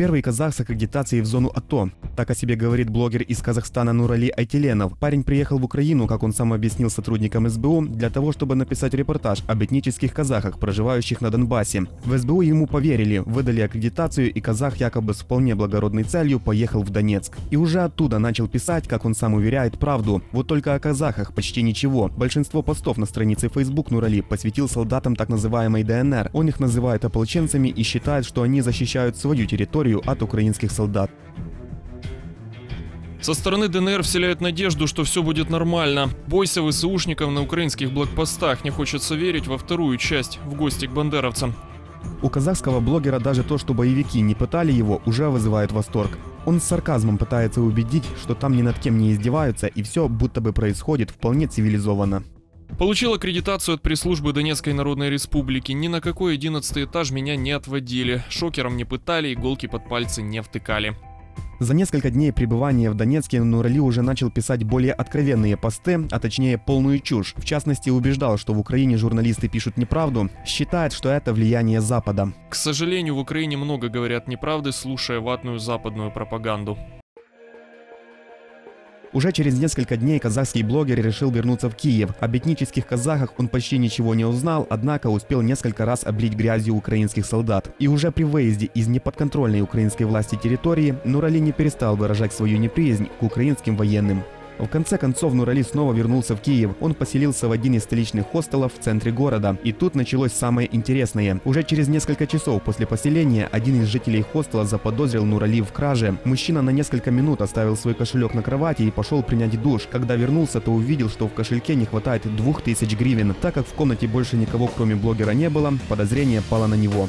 Первый казах с аккредитацией в зону АТО. Так о себе говорит блогер из Казахстана Нурали Айтеленов. Парень приехал в Украину, как он сам объяснил сотрудникам СБУ, для того, чтобы написать репортаж об этнических казахах, проживающих на Донбассе. В СБУ ему поверили, выдали аккредитацию, и казах якобы с вполне благородной целью поехал в Донецк. И уже оттуда начал писать, как он сам уверяет, правду. Вот только о казахах почти ничего. Большинство постов на странице Facebook Нурали посвятил солдатам так называемой ДНР. Он их называет ополченцами и считает, что они защищают свою территорию от украинских солдат. Со стороны ДНР вселяют надежду, что все будет нормально. Бойся ВСУшников на украинских блокпостах. Не хочется верить во вторую часть, в гости к бандеровцам. У казахского блогера даже то, что боевики не пытали его, уже вызывает восторг. Он с сарказмом пытается убедить, что там ни над кем не издеваются и все будто бы происходит вполне цивилизованно. Получил аккредитацию от пресс-службы Донецкой Народной Республики. Ни на какой одиннадцатый этаж меня не отводили. Шокером не пытали, иголки под пальцы не втыкали. За несколько дней пребывания в Донецке Нурали уже начал писать более откровенные посты, а точнее полную чушь. В частности, убеждал, что в Украине журналисты пишут неправду, считает, что это влияние Запада. К сожалению, в Украине много говорят неправды, слушая ватную западную пропаганду. Уже через несколько дней казахский блогер решил вернуться в Киев. Об этнических казахах он почти ничего не узнал, однако успел несколько раз облить грязью украинских солдат. И уже при выезде из неподконтрольной украинской власти территории Нурали не перестал выражать свою неприязнь к украинским военным. В конце концов Нурали снова вернулся в Киев. Он поселился в один из столичных хостелов в центре города. И тут началось самое интересное. Уже через несколько часов после поселения один из жителей хостела заподозрил Нурали в краже. Мужчина на несколько минут оставил свой кошелек на кровати и пошел принять душ. Когда вернулся, то увидел, что в кошельке не хватает 2000 гривен. Так как в комнате больше никого кроме блогера не было, подозрение пало на него.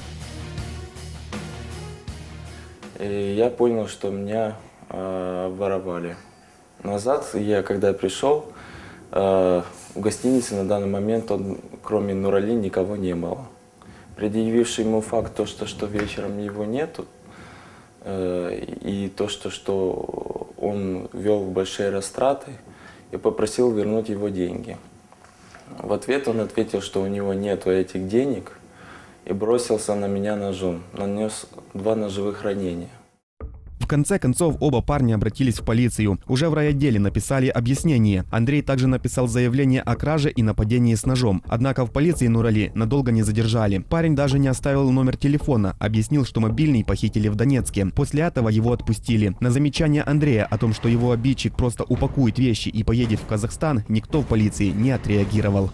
И я понял, что меня э, воровали назад, я когда пришел, э, в гостинице на данный момент, он, кроме Нурали, никого не было. Предъявивший ему факт, то, что, что вечером его нету, э, и то, что, что он вел большие растраты, я попросил вернуть его деньги. В ответ он ответил, что у него нету этих денег, и бросился на меня ножом, нанес два ножевых ранения конце концов оба парня обратились в полицию. Уже в райотделе написали объяснение. Андрей также написал заявление о краже и нападении с ножом. Однако в полиции Нурали надолго не задержали. Парень даже не оставил номер телефона, объяснил, что мобильный похитили в Донецке. После этого его отпустили. На замечание Андрея о том, что его обидчик просто упакует вещи и поедет в Казахстан, никто в полиции не отреагировал.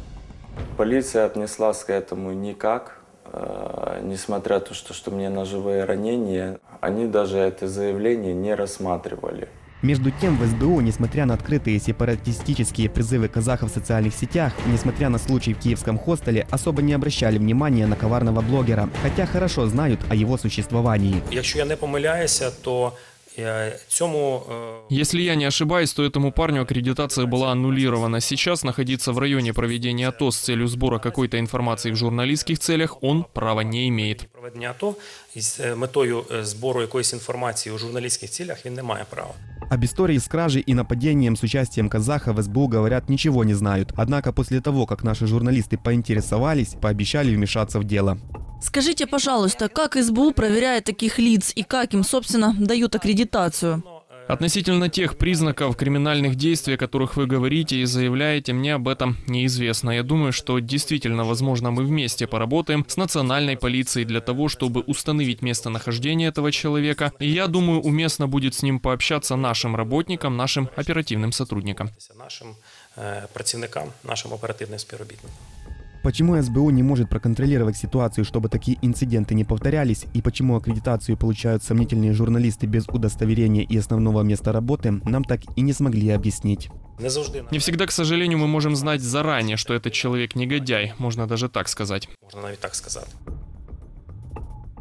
Полиция отнеслась к этому никак. Э, несмотря на то, что, что мне ножевые ранения, они даже это заявление не рассматривали. Между тем, в СБУ, несмотря на открытые сепаратистические призывы казахов в социальных сетях, несмотря на случай в киевском хостеле, особо не обращали внимания на коварного блогера, хотя хорошо знают о его существовании. Якщо я не помиляюся, то Если я не ошибаюсь, то этому парню аккредитация была аннулирована. Сейчас находиться в районе проведения АТО с целью сбора какой-то информации в журналистских целях он права не имеет. Проведення АТО із метою збору якоїсь інформації у журналістських цілях він не має права. Об истории с кражей и нападением с участием казаха в СБУ говорят ничего не знают. Однако после того, как наши журналисты поинтересовались, пообещали вмешаться в дело. Скажите, пожалуйста, как СБУ проверяет таких лиц и как им, собственно, дают аккредитацию? Относительно тех признаков криминальных действий, о которых вы говорите и заявляете, мне об этом неизвестно. Я думаю, что действительно, возможно, мы вместе поработаем с национальной полицией для того, чтобы установить местонахождение этого человека. И я думаю, уместно будет с ним пообщаться нашим работникам, нашим оперативным сотрудникам. Нашим э, працівникам, нашим оперативним співробітникам. Почему СБУ не может проконтролировать ситуацию, чтобы такие инциденты не повторялись, и почему аккредитацию получают сомнительные журналисты без удостоверения и основного места работы, нам так и не смогли объяснить. Не всегда, к сожалению, мы можем знать заранее, что этот человек негодяй, можно даже так сказать. Можно навіть так сказать.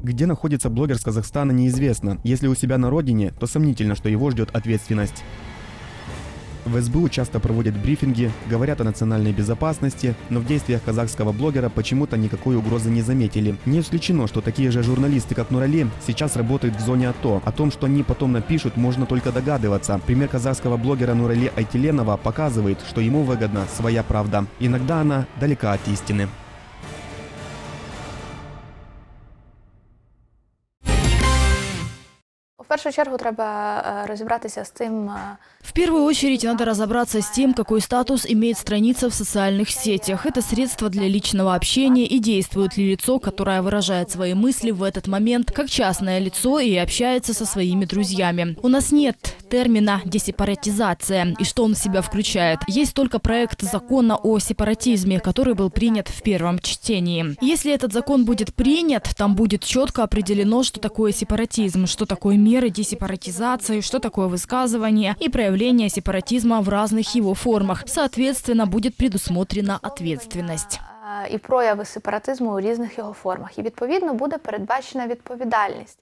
Где находится блогер с Казахстана неизвестно. Если у себя на родине, то сомнительно, что его ждет ответственность. В СБУ часто проводят брифинги, говорят о национальной безопасности, но в действиях казахского блогера почему-то никакой угрозы не заметили. Не исключено, что такие же журналисты, как Нурали, сейчас работают в зоне АТО. О том, что они потом напишут, можно только догадываться. Пример казахского блогера Нурали Айтиленова показывает, что ему выгодна своя правда. Иногда она далека от истины. Першу чергу треба розібратися з тим, В первую очередь надо разобраться с тем, какой статус имеет страница в социальных сетях. Это средство для личного общения и действует ли лицо, которое выражает свои мысли в этот момент как частное лицо и общается со своими друзьями. У нас нет термина «десепаратизация» и что он в себя включает. Есть только проект закона о сепаратизме, который был принят в первом чтении. Если этот закон будет принят, там будет четко определено, что такое сепаратизм, что такое меры десепаратизации, что такое высказывание и проявление сепаратизма в разных его формах. Соответственно, будет предусмотрена ответственность. е, і прояви сепаратизму у різних його формах. І відповідно буде передбачена відповідальність.